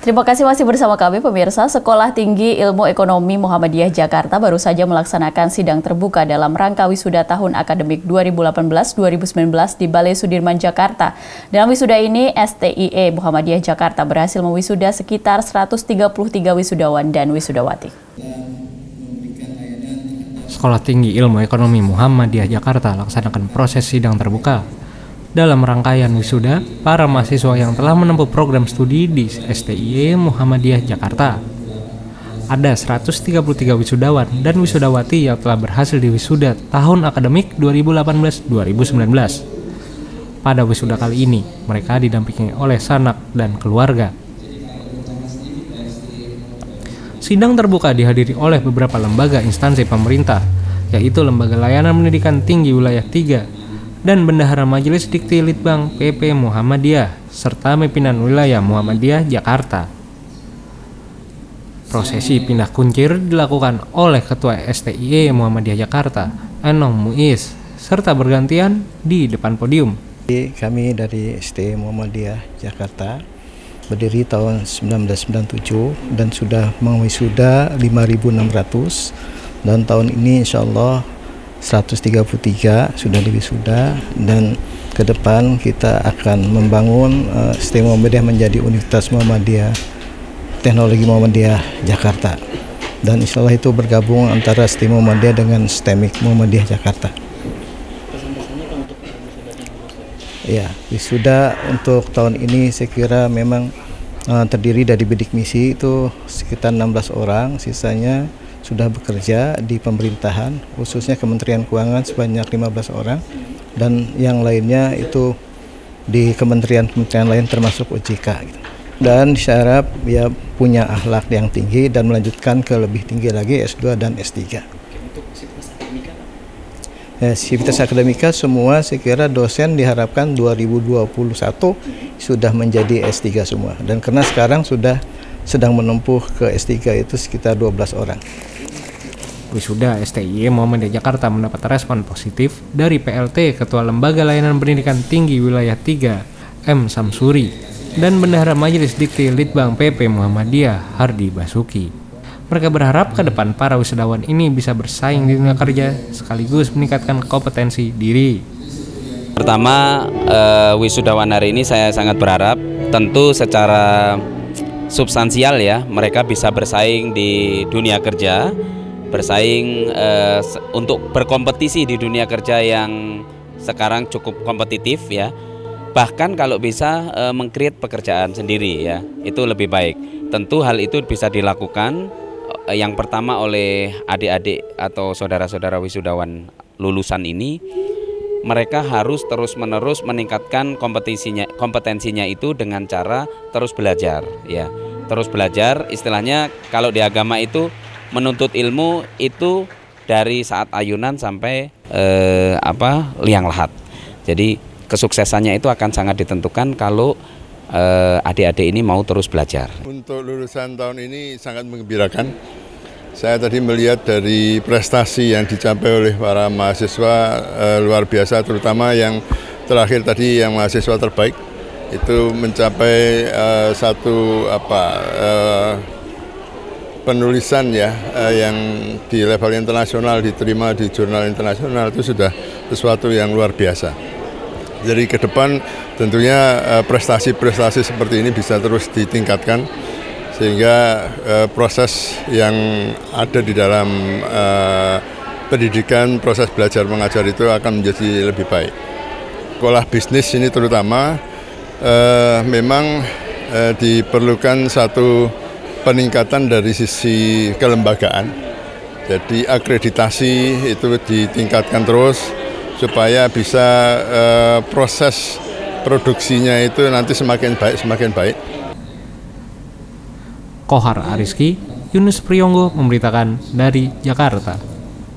Terima kasih masih bersama kami pemirsa. Sekolah Tinggi Ilmu Ekonomi Muhammadiyah Jakarta baru saja melaksanakan sidang terbuka dalam rangka wisuda tahun akademik 2018-2019 di Balai Sudirman Jakarta. Dalam wisuda ini, STIE Muhammadiyah Jakarta berhasil mewisuda sekitar 133 wisudawan dan wisudawati. Sekolah Tinggi Ilmu Ekonomi Muhammadiyah Jakarta laksanakan proses sidang terbuka dalam rangkaian wisuda para mahasiswa yang telah menempuh program studi di STIE Muhammadiyah Jakarta. Ada 133 wisudawan dan wisudawati yang telah berhasil di wisuda tahun akademik 2018-2019. Pada wisuda kali ini, mereka didampingi oleh sanak dan keluarga. Sidang terbuka dihadiri oleh beberapa lembaga instansi pemerintah, yaitu Lembaga Layanan Pendidikan Tinggi Wilayah 3 dan Bendahara Majelis Dikti Litbang PP Muhammadiyah serta pimpinan wilayah Muhammadiyah Jakarta. Prosesi pindah kuncir dilakukan oleh Ketua STIE Muhammadiyah Jakarta, Enong Muiz, serta bergantian di depan podium. Kami dari STIE Muhammadiyah Jakarta berdiri tahun 1997 dan sudah mewisuda 5.600 dan tahun ini insya Allah 133 sudah diwisuda dan ke depan kita akan membangun uh, STEM Muhammadiyah menjadi Universitas Muhammadiyah Teknologi Muhammadiyah Jakarta dan insya Allah itu bergabung antara STEM Muhammadiyah dengan STEMIK Muhammadiyah Jakarta. Ya, wisuda untuk tahun ini saya kira memang uh, terdiri dari bidik misi itu sekitar 16 orang, sisanya sudah bekerja di pemerintahan khususnya Kementerian Keuangan sebanyak 15 orang dan yang lainnya itu di kementerian-kementerian lain termasuk OJK gitu. dan syarat ya punya akhlak yang tinggi dan melanjutkan ke lebih tinggi lagi S2 dan S3 Ya, sivitas akademika semua saya kira dosen diharapkan 2021 sudah menjadi S3 semua dan karena sekarang sudah sedang menempuh ke S3 itu sekitar 12 orang. Wisuda STIE Muhammadiyah Jakarta mendapat respon positif dari PLT Ketua Lembaga Layanan Pendidikan Tinggi Wilayah 3 M. Samsuri dan Bendahara Majelis Dikti Litbang PP Muhammadiyah Hardi Basuki. Mereka berharap ke depan para wisudawan ini bisa bersaing di dunia kerja sekaligus meningkatkan kompetensi diri. Pertama, uh, wisudawan hari ini saya sangat berharap tentu secara substansial ya mereka bisa bersaing di dunia kerja bersaing uh, untuk berkompetisi di dunia kerja yang sekarang cukup kompetitif ya. Bahkan kalau bisa uh, mengkreat pekerjaan sendiri ya. Itu lebih baik. Tentu hal itu bisa dilakukan uh, yang pertama oleh adik-adik atau saudara-saudara wisudawan lulusan ini. Mereka harus terus-menerus meningkatkan kompetisinya kompetensinya itu dengan cara terus belajar ya. Terus belajar istilahnya kalau di agama itu menuntut ilmu itu dari saat ayunan sampai eh, apa liang lahat. Jadi kesuksesannya itu akan sangat ditentukan kalau eh, adik-adik ini mau terus belajar. Untuk lulusan tahun ini sangat mengembirakan. Saya tadi melihat dari prestasi yang dicapai oleh para mahasiswa eh, luar biasa, terutama yang terakhir tadi yang mahasiswa terbaik itu mencapai uh, satu apa uh, penulisan ya uh, yang di level internasional diterima di jurnal internasional itu sudah sesuatu yang luar biasa. Jadi ke depan tentunya eh, prestasi-prestasi uh, seperti ini bisa terus ditingkatkan sehingga uh, proses yang ada di dalam uh, pendidikan, proses belajar mengajar itu akan menjadi lebih baik. Sekolah bisnis ini terutama uh, memang diperlukan satu peningkatan dari sisi kelembagaan. Jadi akreditasi itu ditingkatkan terus supaya bisa uh, proses produksinya itu nanti semakin baik semakin baik. Kohar Ariski, Yunus Priyonggo memberitakan dari Jakarta.